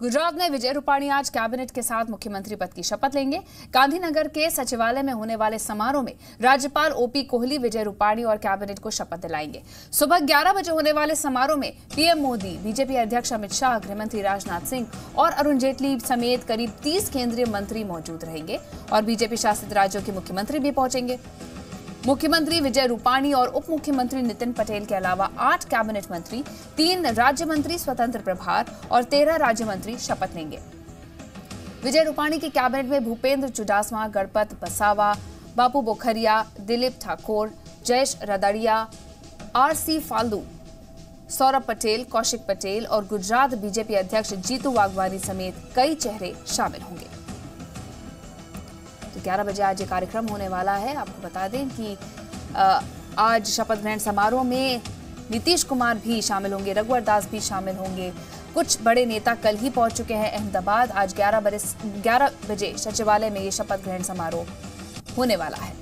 गुजरात में विजय रूपाणी आज कैबिनेट के साथ मुख्यमंत्री पद की शपथ लेंगे। गांधीनगर के सचिवालय में होने वाले समारोह में राज्यपाल ओपी कोहली, विजय रूपाणी और कैबिनेट को शपथ दिलाएँगे। सुबह 11 बजे होने वाले समारोह में पीएम मोदी, बीजेपी अध्यक्ष अमित शाह, गृहमंत्री राजनाथ सिंह और अरुण जेटली समेत करीब 30 केंद्रीय मंत्री मौजूद रहेंगे और बीजेपी शासित राज्यों के मुख्यमंत्री भी पहुँचेंगे। मुख्यमंत्री विजय रूपाणी और उप मुख्यमंत्री नितिन पटेल के अलावा आठ कैबिनेट मंत्री, तीन राज्य मंत्री स्वतंत्र प्रभार और तेरह राज्य मंत्री शपथ लेंगे। विजय रूपाणी के कैबिनेट में भूपेंद्र चुडासमा, गणपत बसावा, बापू बोखरिया, दिलीप ठाकुर, जयेश रदड़िया, आर सी फाल्दू, सौरभ पटेल, कौशिक पटेल और गुजरात बीजेपी अध्यक्ष जीतू वाघवानी समेत कई चेहरे शामिल होंगे। 11 बजे आज ये कार्यक्रम होने वाला है। आपको बता दें कि आज शपथ ग्रहण समारोह में नीतीश कुमार भी शामिल होंगे, रघुवर दास भी शामिल होंगे। कुछ बड़े नेता कल ही पहुँच चुके हैं अहमदाबाद। आज 11 बजे 11 बजे सचिवालय में ये शपथ ग्रहण समारोह होने वाला है।